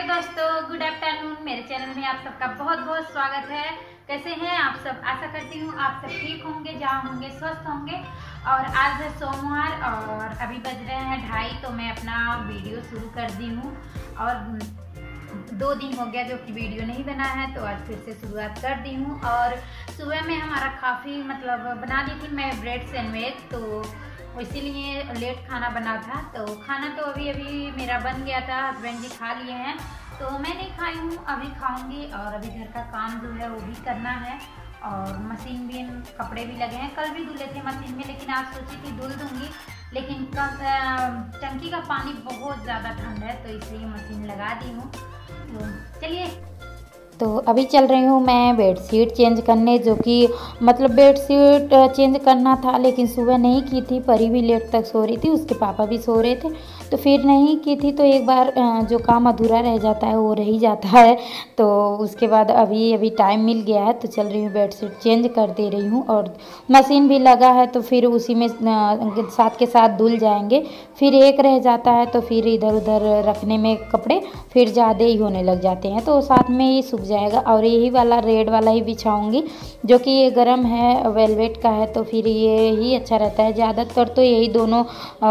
Hello दोस्तों good afternoon मेरे channel में आप सबका बहुत बहुत स्वागत है। कैसे हैं आप सब? आशा करती हूँ आप सब ठीक होंगे, जहाँ होंगे, स्वस्थ होंगे। और आज है सोमवार और अभी बज रहे हैं ढाई तो मैं अपना वीडियो शुरू कर दी हूँ। और दो दिन हो गया जो कि वीडियो नहीं बना है तो आज फिर से शुरुआत कर दी हूँ। और सुबह में हमारा काफ़ी मतलब बना ली थी मैं ब्रेड सैंडविच तो इसीलिए लेट खाना बना था। तो खाना तो अभी अभी मेरा बन गया था हस्बैंड जी खा लिए हैं। तो मैं नहीं खाई हूँ, अभी खाऊँगी और अभी घर का काम जो है वो भी करना है और मशीन भी, कपड़े भी लगे हैं। कल भी धुले थे मशीन में, लेकिन आज सोची थी धुल दूँगी। लेकिन कल टंकी का पानी बहुत ज़्यादा ठंड है तो इसलिए मशीन लगा दी हूँ। तो चलिए तो अभी चल रही हूँ मैं बेडशीट चेंज करने, जो कि मतलब बेडशीट चेंज करना था, लेकिन सुबह नहीं की थी, परी भी लेट तक सो रही थी, उसके पापा भी सो रहे थे। तो फिर नहीं की थी तो एक बार जो काम अधूरा रह जाता है, वो रह ही जाता है। तो उसके बाद अभी अभी टाइम मिल गया है तो चल रही हूँ बेडशीट चेंज कर दे रही हूँ और मशीन भी लगा है तो फिर उसी में साथ के साथ धुल जाएँगे। फिर एक रह जाता है तो फिर इधर उधर रखने में कपड़े, फिर ज़्यादा ही होने लग जाते हैं। तो साथ में ही सूख जाएगा और यही वाला रेड वाला ही बिछाऊँगी, जो कि ये गर्म है वेलवेट का है तो फिर ये ही अच्छा रहता है। ज़्यादातर तो यही दोनों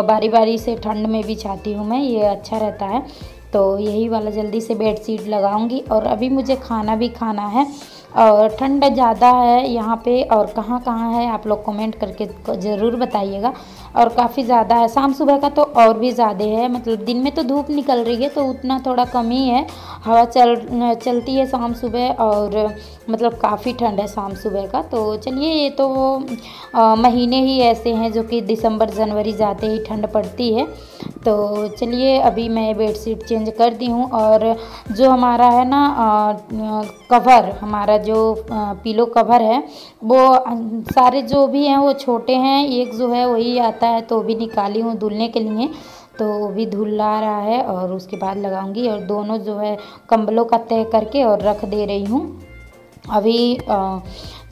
बारी बारी से ठंड में बिछा चाहती हूँ मैं, ये अच्छा रहता है। तो यही वाला जल्दी से बेड शीट लगाऊँगी और अभी मुझे खाना भी खाना है। और ठंड ज़्यादा है यहाँ पे और कहाँ कहाँ है आप लोग कमेंट करके ज़रूर बताइएगा। और काफ़ी ज़्यादा है। शाम सुबह का तो और भी ज़्यादा है। मतलब दिन में तो धूप निकल रही है तो उतना थोड़ा कम ही है। हवा चल चलती है शाम सुबह और मतलब काफ़ी ठंड है शाम सुबह का। तो चलिए ये तो आ, महीने ही ऐसे हैं जो कि दिसंबर जनवरी जाते ही ठंड पड़ती है। तो चलिए अभी मैं बेडशीट चेंज कर दी हूँ और जो हमारा है ना कवर हमारा जो पिलो कवर है वो सारे जो भी हैं वो छोटे हैं एक जो है वही आता है तो भी निकाली हूँ धुलने के लिए तो वो भी ला रहा है और उसके बाद लगाऊँगी और दोनों जो है कंबलों का तय करके और रख दे रही हूँ। अभी आ,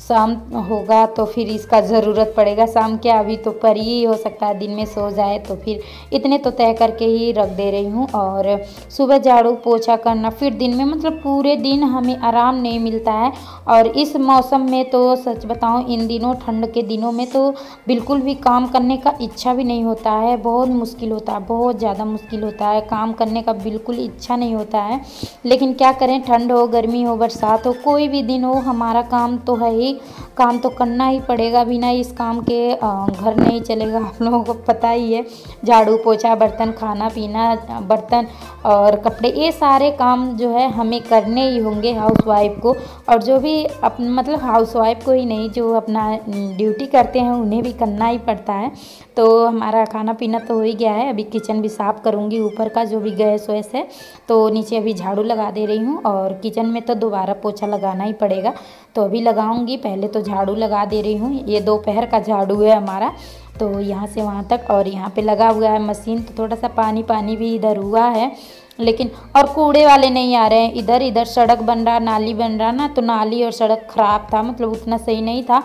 शाम होगा तो फिर इसका ज़रूरत पड़ेगा। शाम क्या अभी तो पर ही हो सकता है, दिन में सो जाए तो फिर इतने तो तय करके ही रख दे रही हूँ और सुबह झाड़ू पोछा करना, फिर दिन में मतलब पूरे दिन हमें आराम नहीं मिलता है। और इस मौसम में तो सच बताऊँ, इन दिनों, ठंड के दिनों में तो बिल्कुल भी काम करने का इच्छा भी नहीं होता है। बहुत मुश्किल होता है, बहुत ज़्यादा मुश्किल होता है। काम करने का बिल्कुल इच्छा नहीं होता है। लेकिन क्या करें, ठंड हो, गर्मी हो, बरसात हो, कोई भी दिन हो, हमारा काम तो है ही। काम तो करना ही पड़ेगा, बिना इस काम के घर नहीं चलेगा। आप लोगों को पता ही है, झाड़ू, पोछा, बर्तन, खाना, पीना, बर्तन और कपड़े, ये सारे काम जो है हमें करने ही होंगे हाउस वाइफ को। और जो भी अप मतलब हाउस वाइफ को ही नहीं, जो अपना ड्यूटी करते हैं, उन्हें भी करना ही पड़ता है। तो हमारा खाना पीना तो हो ही गया है। अभी किचन भी साफ़ करूँगी, ऊपर का जो भी गैस वैस है तो नीचे अभी झाड़ू लगा दे रही हूँ और किचन में तो दोबारा पोछा लगाना ही पड़ेगा। तो अभी लगाऊँगी, पहले तो झाड़ू लगा दे रही हूँ। ये दोपहर का झाड़ू है हमारा तो यहाँ से वहाँ तक और यहाँ पे लगा हुआ है मशीन तो थोड़ा सा पानी पानी भी इधर हुआ है। लेकिन और कूड़े वाले नहीं आ रहे हैं इधर इधर सड़क बन रहा, नाली बन रहा ना तो नाली और सड़क ख़राब था मतलब उतना सही नहीं था।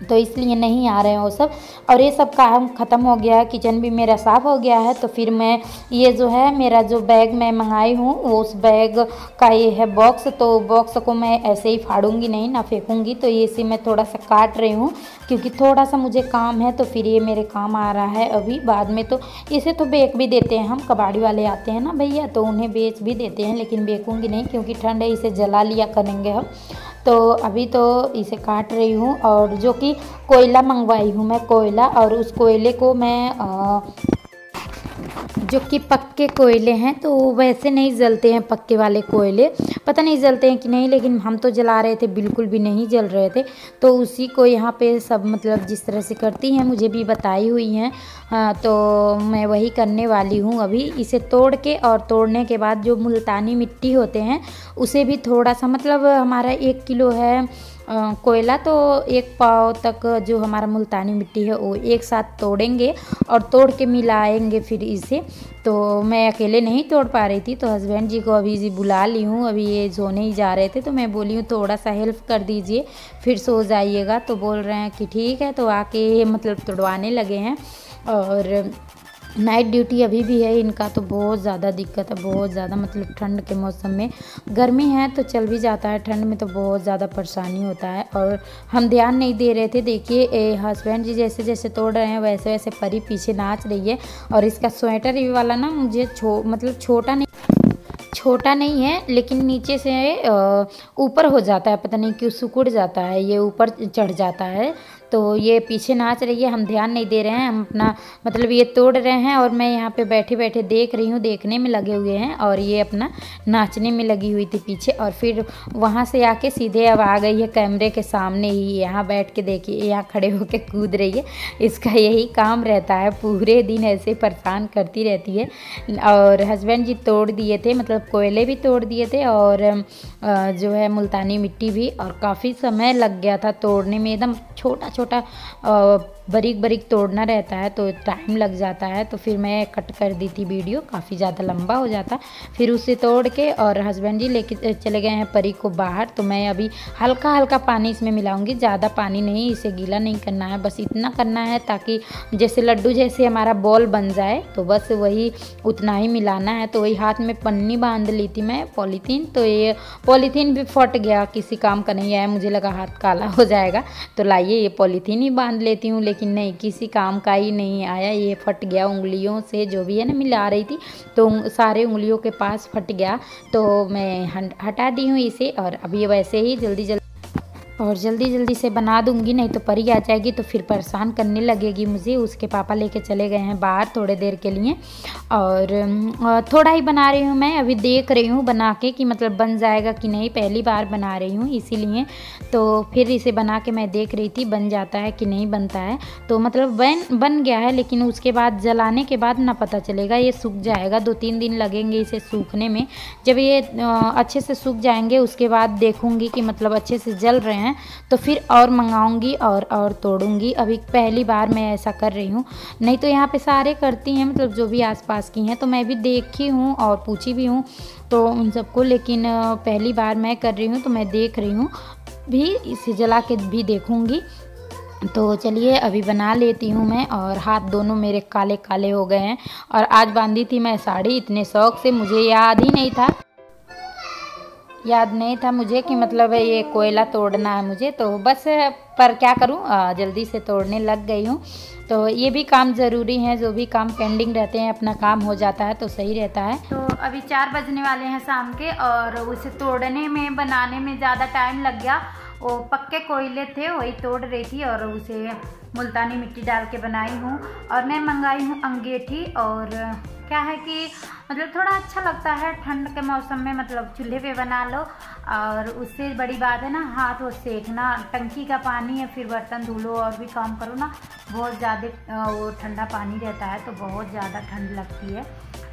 तो इसलिए नहीं आ रहे हैं वो सब। और ये सब काम ख़त्म हो गया है किचन भी मेरा साफ़ हो गया है तो फिर मैं ये जो है, मेरा जो बैग मैं मंगाई हूँ, वो उस बैग का ये है बॉक्स तो बॉक्स को मैं ऐसे ही फाड़ूँगी, नहीं ना फेंकूँगी तो ये इसे मैं थोड़ा सा काट रही हूँ, क्योंकि थोड़ा सा मुझे काम है तो फिर ये मेरे काम आ रहा है अभी बाद में तो इसे तो बेच भी देते हैं हम, कबाड़ी वाले आते हैं ना भैया तो उन्हें बेच भी देते हैं, लेकिन बेचूँगी नहीं, क्योंकि ठंड है, इसे जला लिया करेंगे हम। तो अभी तो इसे काट रही हूँ और जो कि कोयला मंगवाई हूँ मैं कोयला और उस कोयले को मैं आ, जो कि पक्के कोयले हैं तो वैसे नहीं जलते हैं पक्के वाले कोयले। पता नहीं जलते हैं कि नहीं, लेकिन हम तो जला रहे थे, बिल्कुल भी नहीं जल रहे थे। तो उसी को यहाँ पे सब मतलब जिस तरह से करती हैं, मुझे भी बताई हुई हैं। तो मैं वही करने वाली हूँ अभी। इसे तोड़ के और तोड़ने के बाद जो मुल्तानी मिट्टी होते हैं, उसे भी थोड़ा सा मतलब हमारा एक किलो है कोयला तो एक पाव तक जो हमारा मुल्तानी मिट्टी है, वो एक साथ तोड़ेंगे और तोड़ के मिलाएँगे फिर इसे। तो मैं अकेले नहीं तोड़ पा रही थी तो हस्बैंड जी को अभी जी बुला ली हूँ। अभी ये सोने ही जा रहे थे तो मैं बोली हूँ, थोड़ा सा हेल्प कर दीजिए, फिर सो जाइएगा। तो बोल रहे हैं कि ठीक है तो आके मतलब तोड़वाने लगे हैं और नाइट ड्यूटी अभी भी है, इनका तो बहुत ज़्यादा दिक्कत है, बहुत ज़्यादा मतलब ठंड के मौसम में। गर्मी है तो चल भी जाता है, ठंड में तो बहुत ज़्यादा परेशानी होता है। और हम ध्यान नहीं दे रहे थे, देखिए, ए हस्बैंड जी जैसे जैसे तोड़ रहे हैं, वैसे वैसे परी पीछे नाच रही है। और इसका स्वेटर ये वाला ना मुझे छो मतलब छोटा नहीं छोटा नहीं है, लेकिन नीचे से ऊपर हो जाता है, पता नहीं क्यों सुकुड़ जाता है, ये ऊपर चढ़ जाता है। तो ये पीछे नाच रही है, हम ध्यान नहीं दे रहे हैं, हम अपना मतलब ये तोड़ रहे हैं और मैं यहाँ पे बैठे बैठे देख रही हूँ, देखने में लगे हुए हैं और ये अपना नाचने में लगी हुई थी पीछे और फिर वहाँ से आके सीधे अब आ गई है कैमरे के सामने ही, यहाँ बैठ के देखिए, यहाँ खड़े होकर कूद रही है, इसका यही काम रहता है, पूरे दिन ऐसे परेशान करती रहती है और हस्बैंड जी तोड़ दिए थे मतलब कोयले भी तोड़ दिए थे और जो है मुल्तानी मिट्टी भी और काफ़ी समय लग गया था तोड़ने में, एकदम छोटा छोटा छोटा बारीक बारीक तोड़ना रहता है तो टाइम लग जाता है तो फिर मैं कट कर दी थी वीडियो काफ़ी ज़्यादा लंबा हो जाता। फिर उसे तोड़ के और हस्बैंड जी लेके चले गए हैं परी को बाहर तो मैं अभी हल्का हल्का पानी इसमें मिलाऊँगी, ज़्यादा पानी नहीं, इसे गीला नहीं करना है, बस इतना करना है ताकि जैसे लड्डू जैसे हमारा बॉल बन जाए तो बस वही उतना ही मिलाना है। तो वही हाथ में पन्नी बाँध ली थी मैं पॉलीथीन तो ये पॉलीथीन भी फट गया, किसी काम का नहीं आया, मुझे लगा हाथ काला हो जाएगा तो लाइए, ये पॉलीथीन ही बाँध लेती हूँ, लेकिन लेकिन नहीं, किसी काम का ही नहीं आया। ये फट गया उंगलियों से, जो भी है ना, मिला रही थी। तो सारे उंगलियों के पास फट गया। तो मैं हटा दी हूँ इसे और अभी वैसे ही जल्दी जल्दी और जल्दी जल्दी से बना दूँगी, नहीं तो परी आ जाएगी तो फिर परेशान करने लगेगी मुझे। उसके पापा लेके चले गए हैं बाहर थोड़े देर के लिए। और थोड़ा ही बना रही हूँ मैं, अभी देख रही हूँ बना के कि मतलब बन जाएगा कि नहीं। पहली बार बना रही हूँ इसीलिए। तो फिर इसे बना के मैं देख रही थी, बन जाता है कि नहीं बनता है। तो मतलब बन बन गया है, लेकिन उसके बाद जलाने के बाद ना पता चलेगा, ये सूख जाएगा। दो तीन दिन लगेंगे इसे सूखने में। जब ये अच्छे से सूख जाएँगे, उसके बाद देखूँगी कि मतलब अच्छे से जल रहे हैं। हैं तो फिर और मंगाऊँगी और और तोड़ूँगी। अभी पहली बार मैं ऐसा कर रही हूँ। नहीं तो यहाँ पे सारे करती हैं मतलब जो भी आसपास की हैं तो मैं भी देखी हूँ और पूछी भी हूँ तो उन सबको, लेकिन पहली बार मैं कर रही हूँ तो मैं देख रही हूँ। भी इसे जला के भी देखूँगी। तो चलिए, अभी बना लेती हूँ मैं और हाथ दोनों मेरे काले काले हो गए हैं। और आज बांधी थी मैं साड़ी, इतने शौक से, मुझे याद ही नहीं था। याद नहीं था मुझे कि मतलब ये कोयला तोड़ना है मुझे तो बस पर क्या करूँ जल्दी से तोड़ने लग गई हूँ। तो ये भी काम ज़रूरी है, जो भी काम पेंडिंग रहते हैं, अपना काम हो जाता है तो सही रहता है। तो अभी चार बजने वाले हैं शाम के, और उसे तोड़ने में, बनाने में ज़्यादा टाइम लग गया। वो पक्के कोयले थे, वही तोड़ रही थी और उसे मुल्तानी मिट्टी डाल के बनाई हूँ और मैं मंगाई हूँ अंगेठी और क्या है कि मतलब थोड़ा अच्छा लगता है ठंड के मौसम में मतलब चूल्हे पे बना लो और उससे बड़ी बात है ना, हाथ वो सेकना टंकी का पानी है, फिर बर्तन धो लो और भी काम करो ना, बहुत ज़्यादा वो ठंडा पानी रहता है तो बहुत ज़्यादा ठंड लगती है।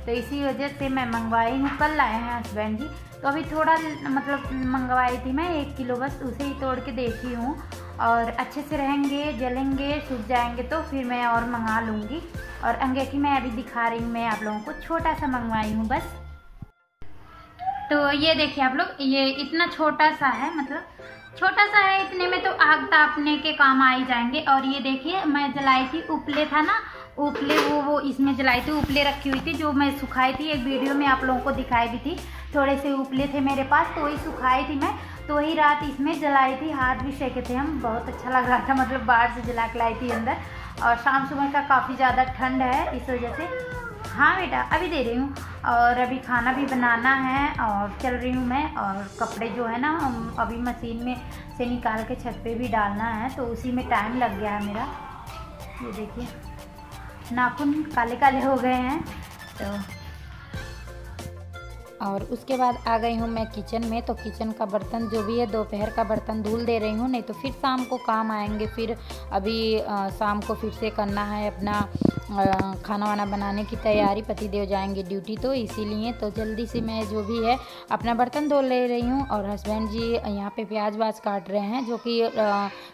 तो इसी वजह से मैं मंगवाई हूँ, कल लाए हैं हस्बैंड जी। तो अभी थोड़ा मतलब मंगवाई थी मैं एक किलो, बस उसे ही तोड़ के देखी हूँ। और अच्छे से रहेंगे, जलेंगे, सूख जाएँगे तो फिर मैं और मंगा लूँगी। और अंगेठी मैं अभी दिखा रही हूँ, मैं आप लोगों को छोटा सा मंगवाई हूँ बस। तो ये देखिए आप लोग, ये इतना छोटा सा है मतलब छोटा सा है, इतने में तो आग तापने के काम आ ही जाएँगे। और ये देखिए, मैं जलाई थी, उपले था ना उपले, वो वो इसमें जलाई थी, उपले रखी हुई थी, जो मैं सुखाई थी, एक वीडियो में आप लोगों को दिखाई भी थी। थोड़े से उपले थे मेरे पास तो वही सुखाई थी मैं। तो वही रात इसमें जलाई थी, हाथ भी सेके थे हम, बहुत अच्छा लग रहा था मतलब बाहर से जला के लाई थी अंदर। और शाम सुबह का काफ़ी ज़्यादा ठंड है, इस वजह से। हाँ बेटा, अभी दे रही हूँ। और अभी खाना भी बनाना है, और चल रही हूँ मैं, और कपड़े जो है ना अभी मशीन में से निकाल के छत पे भी डालना है तो उसी में टाइम लग गया है मेरा। ये देखिए। नाखून काले काले हो गए हैं तो। और उसके बाद आ गई हूँ मैं किचन में तो किचन का बर्तन जो भी है, दोपहर का बर्तन धुल दे रही हूँ, नहीं तो फिर शाम को काम आएँगे, फिर अभी शाम को फिर से करना है अपना खाना वाना बनाने की तैयारी पति देव जाएँगे ड्यूटी तो इसीलिए तो जल्दी से मैं जो भी है, अपना बर्तन धो ले रही हूँ और हस्बैंड जी यहाँ पे प्याज व्याज काट रहे हैं, जो कि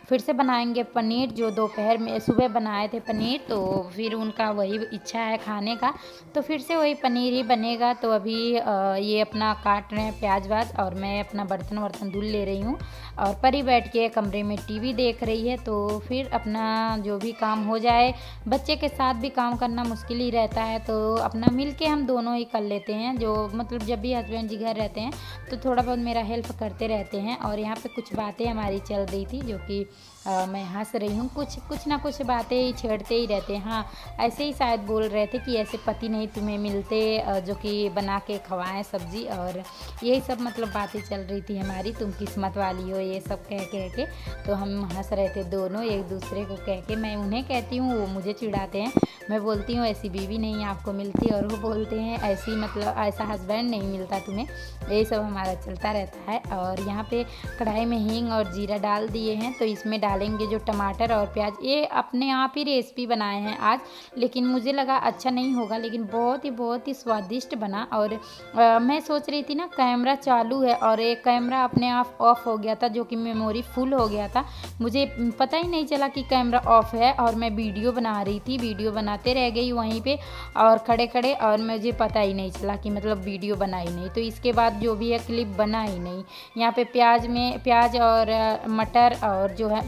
फिर से बनाएँगे पनीर, जो दोपहर में, सुबह बनाए थे पनीर तो फिर उनका वही इच्छा है खाने का। तो फिर से वही पनीर ही बनेगा तो अभी ये अपना काट रहे हैं प्याज व्याज और मैं अपना बर्तन वर्तन धुल ले रही हूँ। और परी बैठ के कमरे में टीवी देख रही है तो फिर अपना जो भी काम हो जाए, बच्चे के साथ भी काम करना मुश्किल ही रहता है तो अपना मिल के हम दोनों ही कर लेते हैं। जो मतलब जब भी हस्बैंड जी घर रहते हैं तो थोड़ा बहुत मेरा हेल्प करते रहते हैं और यहाँ पे कुछ बातें हमारी चल रही थी, जो कि मैं हंस रही हूँ। कुछ कुछ ना कुछ बातें छेड़ते ही रहते हैं। हाँ ऐसे ही शायद बोल रहे थे कि ऐसे पति नहीं तुम्हें मिलते जो कि बना के खवाएँ सब्ज़ी। और यही सब मतलब बातें चल रही थी हमारी, तुम किस्मत वाली हो, ये सब कह कह के। तो हम हंस रहे थे दोनों एक दूसरे को कह के। मैं उन्हें कहती हूँ, वो मुझे चिढ़ाते हैं। मैं बोलती हूँ, ऐसी बीवी नहीं आपको मिलती। और वो बोलते हैं, ऐसी मतलब ऐसा हस्बैंड नहीं मिलता तुम्हें। यही सब हमारा चलता रहता है। और यहाँ पे कढ़ाई में हींग और जीरा डाल दिए हैं तो इसमें डालेंगे जो टमाटर और प्याज। ये अपने आप ही रेसिपी बनाए हैं आज लेकिन मुझे लगा अच्छा नहीं होगा लेकिन बहुत ही बहुत ही स्वादिष्ट बना। और आ, मैं सोच रही थी ना कैमरा चालू है और एक कैमरा अपने आप ऑफ़ हो गया था जो कि मेमोरी फुल हो गया था। मुझे पता ही नहीं चला कि कैमरा ऑफ़ है और मैं वीडियो बना रही थी। वीडियो बनाते रह गई वहीं पे और खड़े खड़े और मुझे पता ही नहीं चला कि मतलब वीडियो बनाई नहीं। तो इसके बाद जो भी है क्लिप बना ही नहीं। यहाँ पे प्याज में प्याज और मटर और जो है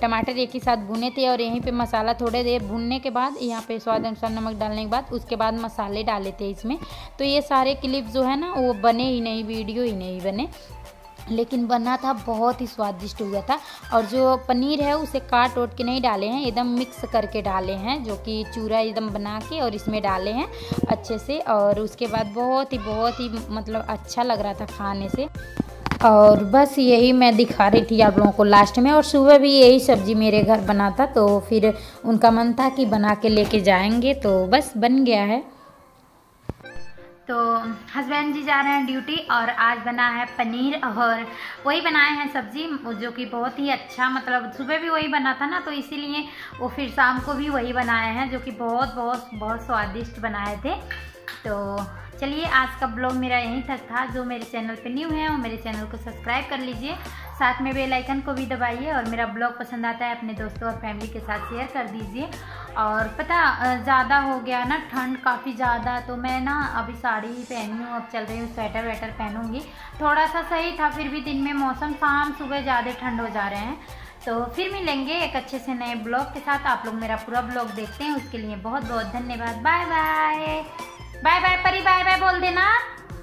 टमाटर एक ही साथ भुने थे और यहीं पे मसाला थोड़े देर भुनने के बाद, यहाँ पे स्वाद अनुसार नमक डालने के बाद, उसके बाद मसाले डाले थे इसमें। तो ये सारे क्लिप जो है ना, वो बने ही नहीं, वीडियो ही नहीं बने। लेकिन बना था, बहुत ही स्वादिष्ट हुआ था। और जो पनीर है, उसे काट ओट के नहीं डाले हैं, एकदम मिक्स करके डाले हैं, जो कि चूरा एकदम बना के और इसमें डाले हैं अच्छे से। और उसके बाद बहुत ही बहुत ही मतलब अच्छा लग रहा था खाने से। और बस यही मैं दिखा रही थी आप लोगों को लास्ट में और सुबह भी यही सब्ज़ी मेरे घर बना था तो फिर उनका मन था कि बना के लेके जाएँगे तो बस बन गया है। तो हस्बैंड जी जा रहे हैं ड्यूटी और आज बना है पनीर और वही बनाए हैं सब्ज़ी जो कि बहुत ही अच्छा मतलब सुबह भी वही बना था ना तो इसीलिए वो फिर शाम को भी वही बनाए हैं, जो कि बहुत बहुत बहुत स्वादिष्ट बनाए थे। तो चलिए, आज का ब्लॉग मेरा यहीं तक था। जो मेरे चैनल पे न्यू है, वो मेरे चैनल को सब्सक्राइब कर लीजिए। साथ में बेल आइकन को भी दबाइए और मेरा ब्लॉग पसंद आता है, अपने दोस्तों और फैमिली के साथ शेयर कर दीजिए। और पता ज़्यादा हो गया ना ठंड काफ़ी ज़्यादा तो मैं ना अभी साड़ी ही पहनी हूँ अब चल रही हूँ, स्वेटर वेटर पहनूँगी। थोड़ा सा सही था, फिर भी दिन में मौसम शाम, सुबह ज़्यादा ठंड हो जा रहे हैं। तो फिर मिलेंगे एक अच्छे से नए ब्लॉग के साथ। आप लोग मेरा पूरा ब्लॉग देखते हैं, उसके लिए बहुत बहुत धन्यवाद। Bye bye bye bye Pari, bye bye बोल देना।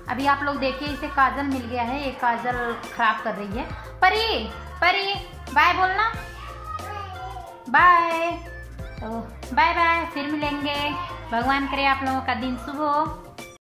अभी आप लोग देखिए, इसे काजल मिल गया है, ये काजल खराब कर रही है। परी परी, बाय बोलना। बाय। तो बाय बाय, फिर मिलेंगे। भगवान करे आप लोगों का दिन शुभ हो।